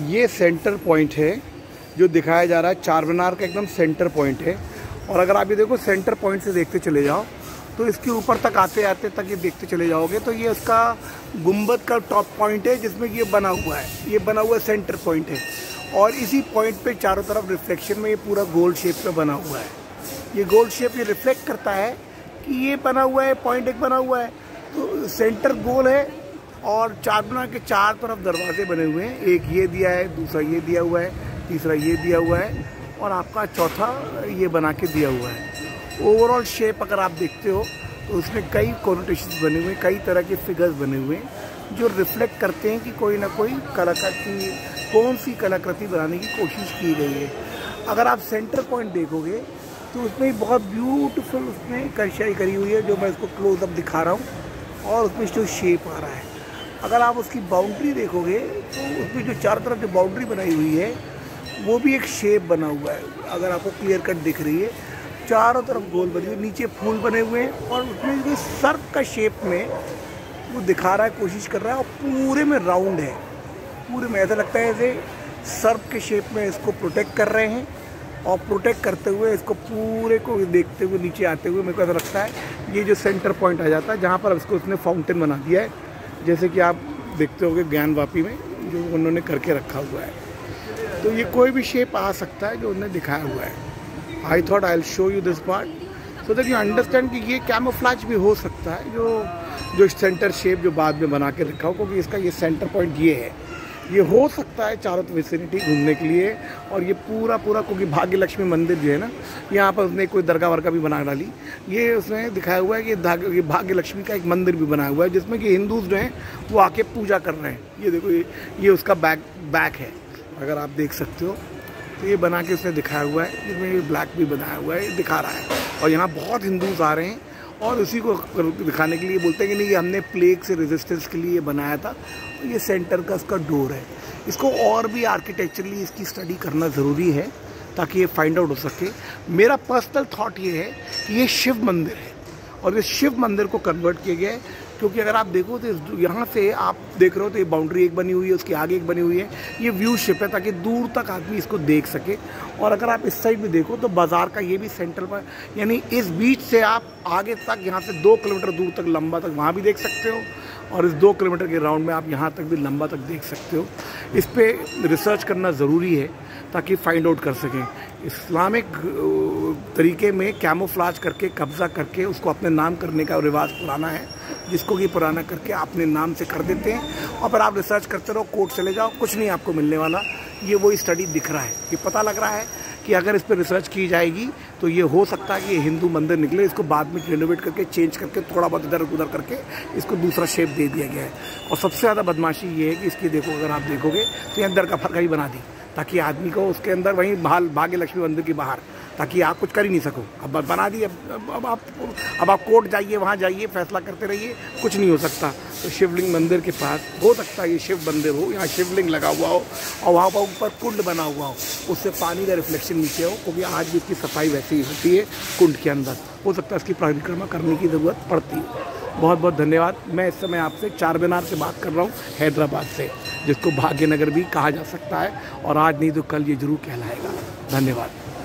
ये centre point है, जो दिखाया जा रहा है चार मीनार का एकदम सेंटर पॉइंट है। और अगर आप ये देखो सेंटर पॉइंट से देखते चले जाओ तो इसके ऊपर तक आते आते तक ये देखते चले जाओगे तो ये उसका गुंबद का टॉप पॉइंट है, जिसमें ये बना हुआ है। ये बना हुआ सेंटर पॉइंट है। और इसी पॉइंट पे चारों तरफ़ रिफ्लेक्शन में ये पूरा गोल्ड शेप में बना हुआ है। ये गोल्ड शेप ये रिफ्लेक्ट करता है कि ये बना हुआ है पॉइंट एक बना हुआ है। तो सेंटर गोल है और चार मीनार के चार तरफ़ दरवाजे बने हुए हैं। एक ये दिया है, दूसरा ये दिया हुआ है, तीसरा ये दिया हुआ है और आपका चौथा ये बना के दिया हुआ है। ओवरऑल शेप अगर आप देखते हो तो उसमें कई कॉनोटेशन बने हुए हैं, कई तरह के फिगर्स बने हुए हैं, जो रिफ्लेक्ट करते हैं कि कोई ना कोई कलाकार की कौन सी कलाकृति बनाने की कोशिश की गई है। अगर आप सेंटर पॉइंट देखोगे तो उसमें बहुत ब्यूटीफुल उसमें करशाई करी हुई है, जो मैं इसको क्लोज अप दिखा रहा हूँ और उसमें जो शेप आ रहा है। अगर आप उसकी बाउंड्री देखोगे तो उसमें जो चारों तरफ़ जो बाउंड्री बनाई हुई है, वो भी एक शेप बना हुआ है। अगर आपको क्लियर कट दिख रही है, चारों तरफ़ गोल बनी हुई नीचे फूल बने हुए हैं और उसमें जो सर्प का शेप में वो दिखा रहा है, कोशिश कर रहा है, और पूरे में राउंड है। पूरे में ऐसा लगता है जैसे सर्प के शेप में इसको प्रोटेक्ट कर रहे हैं और प्रोटेक्ट करते हुए इसको पूरे को देखते हुए नीचे आते हुए मेरे को ऐसा लगता है, ये जो सेंटर पॉइंट आ जाता है, जहाँ पर इसको उसने फाउंटेन बना दिया है। जैसे कि आप देखते होगे ज्ञान वापी में, जो उन्होंने करके रखा हुआ है। तो ये कोई भी शेप आ सकता है जो उन्होंने दिखाया हुआ है। I thought I show you this part so that you understand कि ये कैमोफ्लाज भी हो सकता है, जो जो सेंटर शेप जो बाद में बना के रखा हो, क्योंकि इसका ये सेंटर पॉइंट ये है। ये हो सकता है चारों विसिनिटी घूमने के लिए और ये पूरा पूरा क्योंकि भाग्य लक्ष्मी मंदिर जो है ना, यहाँ पर उसने कोई दरगाह वरगा भी बना डाली। ये उसने दिखाया हुआ है कि ये भाग्य लक्ष्मी का एक मंदिर भी बनाया हुआ है, जिसमें कि हिंदूज जो हैं, वो आके पूजा कर रहे हैं। ये देखो, ये ये उसका बैक बैक है, अगर आप देख सकते हो। तो ये बना के उसने दिखाया हुआ है जिसमें ब्लैक भी बनाया हुआ है दिखा रहा है। और यहाँ बहुत हिंदूज आ रहे हैं और उसी को दिखाने के लिए बोलते हैं कि नहीं, ये हमने प्लेग से रेजिस्टेंस के लिए बनाया था। तो ये सेंटर का इसका डोर है। इसको और भी आर्किटेक्चरली इसकी स्टडी करना ज़रूरी है ताकि ये फाइंड आउट हो सके। मेरा पर्सनल थाट ये है कि ये शिव मंदिर है। और इस शिव मंदिर को कन्वर्ट किया गया है। क्योंकि अगर आप देखो तो यहाँ से आप देख रहे हो तो ये बाउंड्री एक बनी हुई है, उसके आगे एक बनी हुई है। ये व्यू शिप है ताकि दूर तक आदमी इसको देख सके। और अगर आप इस साइड भी देखो तो बाज़ार का ये भी सेंटर पर यानी इस बीच से आप आगे तक यहाँ से दो किलोमीटर दूर तक, लंबा तक वहाँ भी देख सकते हो। और इस दो किलोमीटर के राउंड में आप यहाँ तक भी लंबा तक देख सकते हो। इस पर रिसर्च करना ज़रूरी है ताकि फाइंड आउट कर सकें। इस्लामिक तरीके में कैमोफ्लाज करके, कब्ज़ा करके, उसको अपने नाम करने का रिवाज पुराना है, जिसको कि पुराना करके अपने नाम से कर देते हैं। और फिर आप रिसर्च करते रहो कोर्ट चले जाओ, कुछ नहीं आपको मिलने वाला। ये वही स्टडी दिख रहा है। ये पता लग रहा है कि अगर इस पर रिसर्च की जाएगी तो ये हो सकता है कि ये हिंदू मंदिर निकले, इसको बाद में रिनोवेट करके चेंज करके, थोड़ा बहुत इधर उधर करके, इसको दूसरा शेप दे दिया गया है। और सबसे ज़्यादा बदमाशी ये है कि इसकी देखो, अगर आप देखोगे तो ये अंदर का फरका ही बना दी, ताकि आदमी को उसके अंदर वहीं भाग्य लक्ष्मी मंदिर के बाहर ताकि आप कुछ कर ही नहीं सको। अब बना दिए। अब अब आप अब आप कोर्ट जाइए, वहाँ जाइए, फैसला करते रहिए, कुछ नहीं हो सकता। तो शिवलिंग मंदिर के पास, हो सकता है ये शिव मंदिर हो, यहाँ शिवलिंग लगा हुआ हो, और वहाँ पर ऊपर कुंड बना हुआ हो। उससे पानी का रिफ्लेक्शन नीचे हो, क्योंकि आज भी इसकी सफ़ाई वैसे ही होती है कुंड के अंदर। हो सकता है इसकी परिक्रमा करने की ज़रूरत पड़ती है। बहुत बहुत धन्यवाद। मैं इस समय आपसे चार मीनार से बात कर रहा हूँ, हैदराबाद से, जिसको भाग्यनगर भी कहा जा सकता है, और आज नहीं तो कल ये ज़रूर कहलाएगा। धन्यवाद।